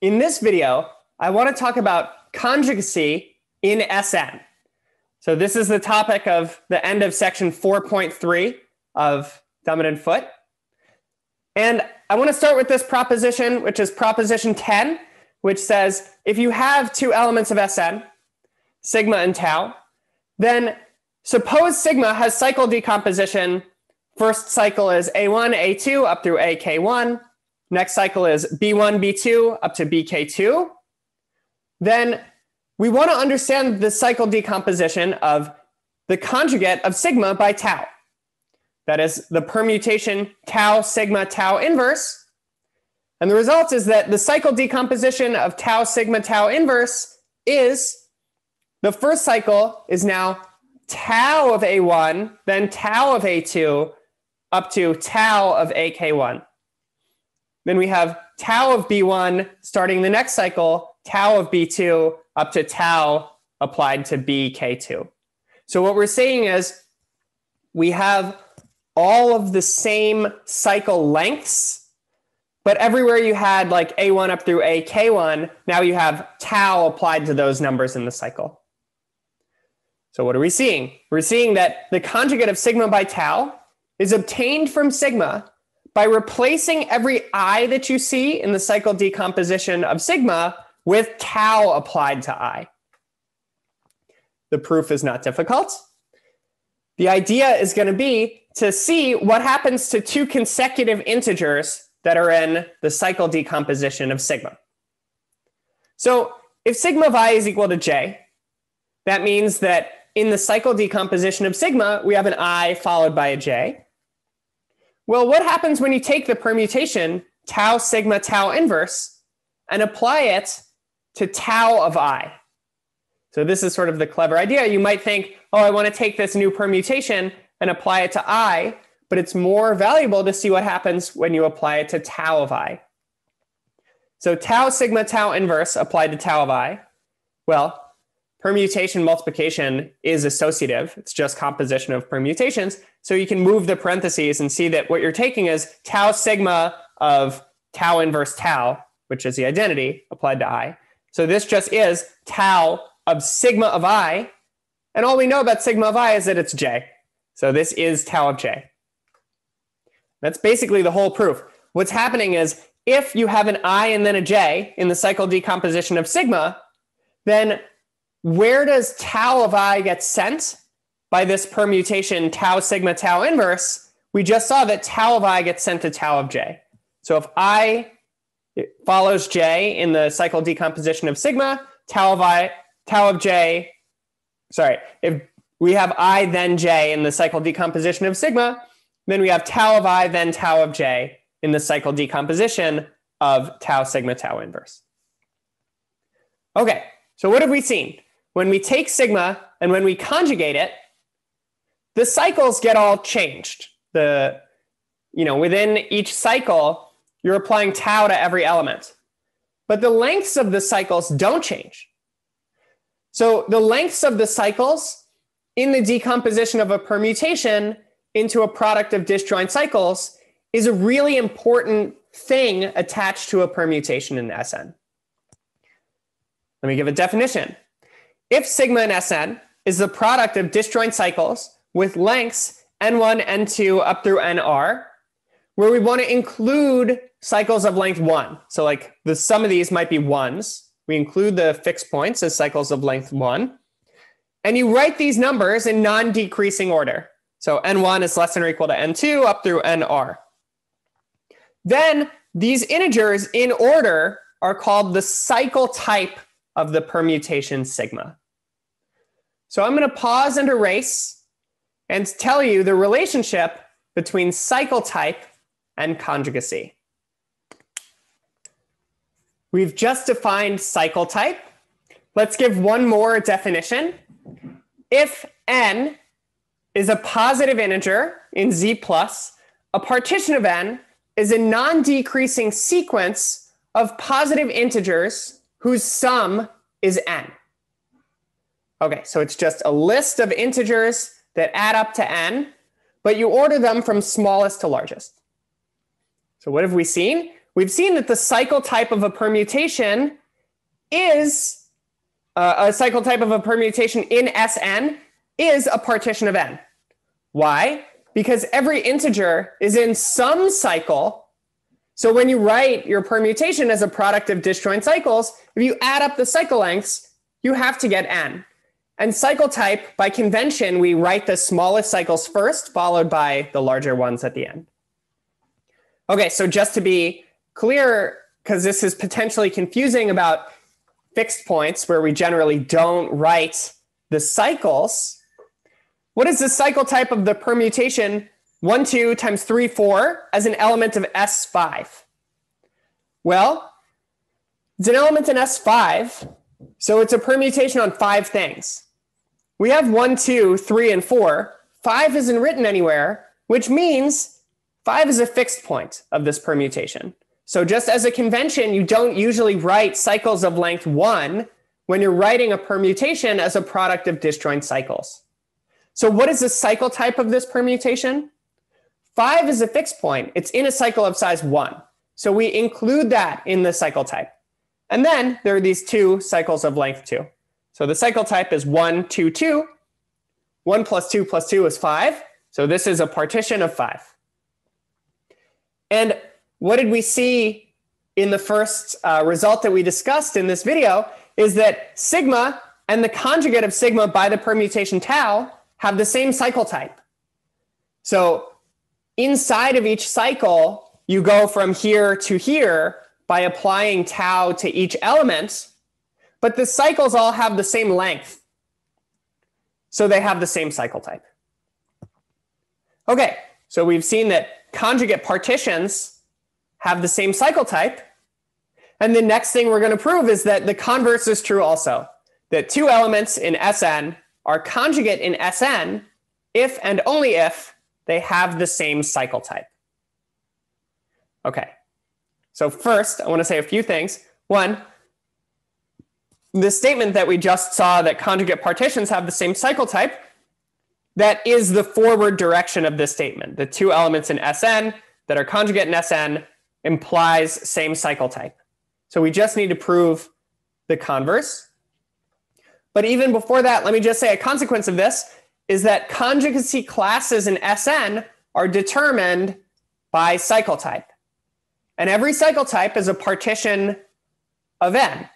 In this video, I want to talk about conjugacy in SN. So this is the topic of the end of section 4.3 of and Foote. And I want to start with this proposition, which is proposition 10, which says if you have two elements of Sn, sigma and tau, then suppose sigma has cycle decomposition. First cycle is A1, A2 up through AK1. Next cycle is B1, B2 up to BK2. Then we want to understand the cycle decomposition of the conjugate of sigma by tau. That is the permutation tau sigma tau inverse. And the result is that the cycle decomposition of tau sigma tau inverse is the first cycle is now tau of A1, then tau of A2, up to tau of AK1. Then we have tau of B1 starting the next cycle, tau of B2 up to tau applied to BK2. So what we're saying is we have all of the same cycle lengths, but everywhere you had like A1 up through AK1, now you have tau applied to those numbers in the cycle. So what are we seeing? We're seeing that the conjugate of sigma by tau is obtained from sigma by replacing every i that you see in the cycle decomposition of sigma with tau applied to i. The proof is not difficult. The idea is going to be to see what happens to two consecutive integers that are in the cycle decomposition of sigma. So if sigma of i is equal to j, that means that in the cycle decomposition of sigma, we have an i followed by a j. Well, what happens when you take the permutation tau sigma tau inverse and apply it to tau of i? So this is sort of the clever idea. You might think, oh, I want to take this new permutation and apply it to i, but it's more valuable to see what happens when you apply it to tau of i. So tau sigma tau inverse applied to tau of i. Well, permutation multiplication is associative. It's just composition of permutations. So you can move the parentheses and see that what you're taking is tau sigma of tau inverse tau, which is the identity applied to i. So this just is tau of sigma of i. And all we know about sigma of i is that it's j. So this is tau of j. That's basically the whole proof. What's happening is if you have an i and then a j in the cycle decomposition of sigma, then where does tau of i get sent by this permutation tau sigma tau inverse? We just saw that tau of i gets sent to tau of j. So if i follows j in the cycle decomposition of sigma, tau of i, tau of j, sorry, if we have i then j in the cycle decomposition of sigma, then we have tau of i then tau of j in the cycle decomposition of tau sigma tau inverse. Okay, so what have we seen? When we take sigma and when we conjugate it, the cycles get all changed. The, you know, within each cycle, you're applying tau to every element. But the lengths of the cycles don't change. So the lengths of the cycles in the decomposition of a permutation into a product of disjoint cycles is a really important thing attached to a permutation in SN. Let me give a definition. If sigma in Sn is the product of disjoint cycles with lengths n1, n2 up through nr, where we want to include cycles of length 1. So like the sum of these might be 1s. We include the fixed points as cycles of length 1. And you write these numbers in non-decreasing order. So n1 is less than or equal to n2 up through nr. Then these integers in order are called the cycle type of the permutation sigma. So I'm going to pause and erase and tell you the relationship between cycle type and conjugacy. We've just defined cycle type. Let's give one more definition. If n is a positive integer in z plus, a partition of n is a non-decreasing sequence of positive integers whose sum is n. Okay, so it's just a list of integers that add up to n, but you order them from smallest to largest. So what have we seen? we've seen that the cycle type of a permutation is uh, a cycle type of a permutation in Sn is a partition of n. Why? Because every integer is in some cycle. So when you write your permutation as a product of disjoint cycles, if you add up the cycle lengths, you have to get n. And cycle type, by convention, we write the smallest cycles first, followed by the larger ones at the end. Okay, so just to be clear, because this is potentially confusing about fixed points where we generally don't write the cycles, what is the cycle type of the permutation 1, 2 times 3, 4 as an element of S5? Well, it's an element in S5, so it's a permutation on five things. We have one, two, three, and four. Five isn't written anywhere, which means five is a fixed point of this permutation. So just as a convention, you don't usually write cycles of length one when you're writing a permutation as a product of disjoint cycles. So what is the cycle type of this permutation? Five is a fixed point. It's in a cycle of size one. So we include that in the cycle type. And then there are these two cycles of length two. So the cycle type is 1, 2, 2. 1 plus 2 plus 2 is 5. So this is a partition of 5. And what did we see in the first uh, result that we discussed in this video is that sigma and the conjugate of sigma by the permutation tau have the same cycle type. So inside of each cycle, you go from here to here by applying tau to each element but the cycles all have the same length. So they have the same cycle type. Okay, so we've seen that conjugate partitions have the same cycle type. And the next thing we're going to prove is that the converse is true also, that two elements in Sn are conjugate in Sn if and only if they have the same cycle type. Okay, so first I want to say a few things. One, the statement that we just saw that conjugate partitions have the same cycle type, that is the forward direction of this statement. The two elements in Sn that are conjugate in Sn implies same cycle type. So we just need to prove the converse. But even before that, let me just say a consequence of this is that conjugacy classes in Sn are determined by cycle type. And every cycle type is a partition of n.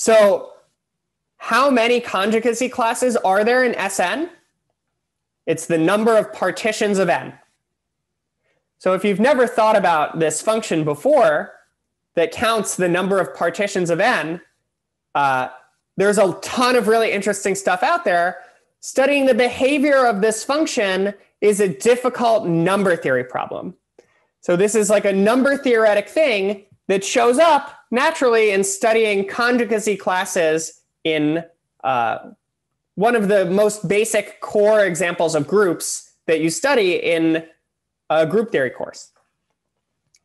So how many conjugacy classes are there in Sn? It's the number of partitions of n. So if you've never thought about this function before that counts the number of partitions of n, uh, there's a ton of really interesting stuff out there. Studying the behavior of this function is a difficult number theory problem. So this is like a number theoretic thing that shows up naturally in studying conjugacy classes in uh, one of the most basic core examples of groups that you study in a group theory course.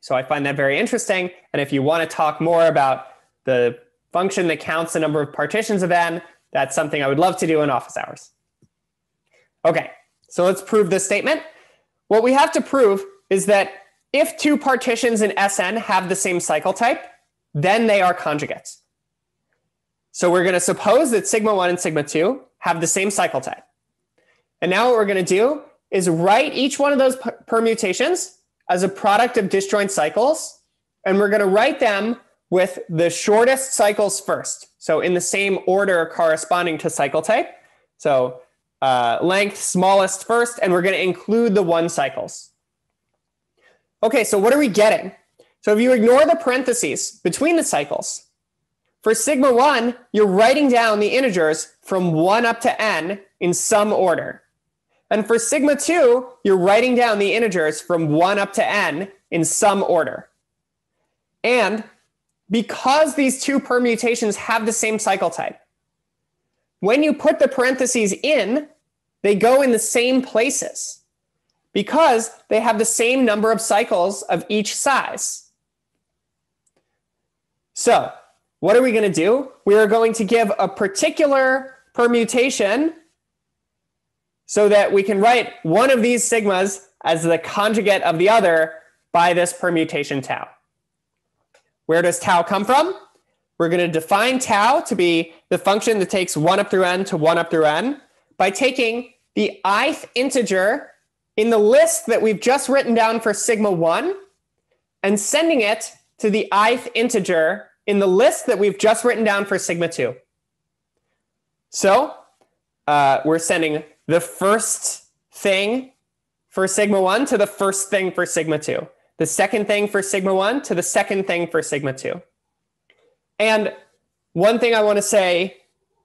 So I find that very interesting. And if you want to talk more about the function that counts the number of partitions of n, that's something I would love to do in office hours. Okay, so let's prove this statement. What we have to prove is that if two partitions in Sn have the same cycle type, then they are conjugates. So we're going to suppose that sigma 1 and sigma 2 have the same cycle type. And now what we're going to do is write each one of those permutations as a product of disjoint cycles. And we're going to write them with the shortest cycles first. So in the same order corresponding to cycle type. So uh, length smallest first, and we're going to include the one cycles. Okay, so what are we getting? So if you ignore the parentheses between the cycles, for sigma 1, you're writing down the integers from 1 up to n in some order. And for sigma 2, you're writing down the integers from 1 up to n in some order. And because these two permutations have the same cycle type, when you put the parentheses in, they go in the same places because they have the same number of cycles of each size. So what are we going to do? We are going to give a particular permutation so that we can write one of these sigmas as the conjugate of the other by this permutation tau. Where does tau come from? We're going to define tau to be the function that takes 1 up through n to 1 up through n by taking the ith integer in the list that we've just written down for sigma 1 and sending it to the ith integer in the list that we've just written down for sigma 2. So uh, we're sending the first thing for sigma 1 to the first thing for sigma 2, the second thing for sigma 1 to the second thing for sigma 2. And one thing I want to say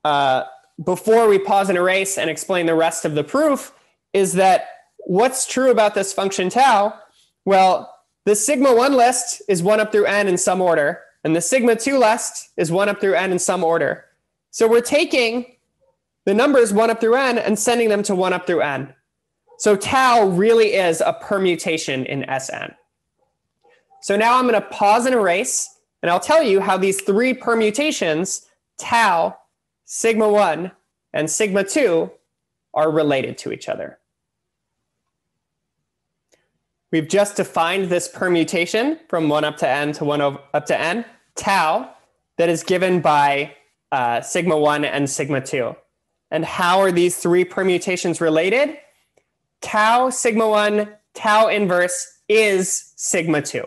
uh, before we pause and erase and explain the rest of the proof is that what's true about this function tau? Well, the sigma 1 list is 1 up through n in some order, and the sigma 2 list is 1 up through n in some order. So we're taking the numbers 1 up through n and sending them to 1 up through n. So tau really is a permutation in Sn. So now I'm going to pause and erase, and I'll tell you how these three permutations, tau, sigma 1, and sigma 2, are related to each other. We've just defined this permutation from 1 up to n to 1 up to n, tau, that is given by uh, sigma 1 and sigma 2. And how are these three permutations related? Tau sigma 1, tau inverse is sigma 2.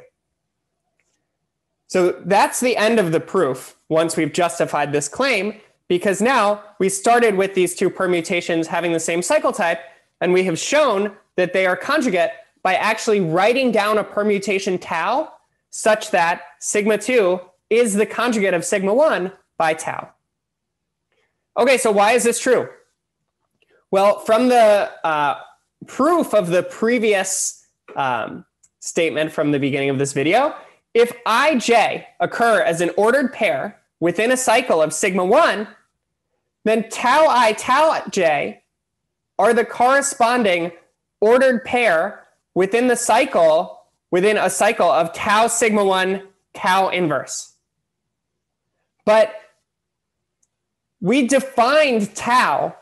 So that's the end of the proof once we've justified this claim, because now we started with these two permutations having the same cycle type, and we have shown that they are conjugate by actually writing down a permutation tau such that sigma 2 is the conjugate of sigma 1 by tau. Okay, so why is this true? Well, from the uh, proof of the previous um, statement from the beginning of this video, if ij occur as an ordered pair within a cycle of sigma 1, then tau i tau j are the corresponding ordered pair within the cycle, within a cycle of tau sigma 1, tau inverse. But we defined tau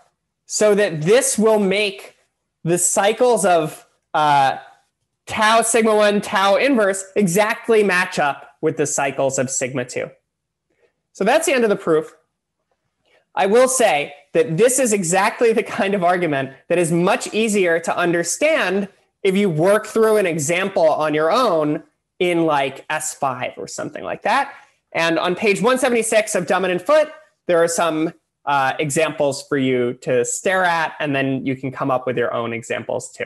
so that this will make the cycles of uh, tau sigma 1, tau inverse exactly match up with the cycles of sigma 2. So that's the end of the proof. I will say that this is exactly the kind of argument that is much easier to understand if you work through an example on your own in like S5 or something like that. And on page 176 of Dummit and Foote, there are some uh, examples for you to stare at, and then you can come up with your own examples too.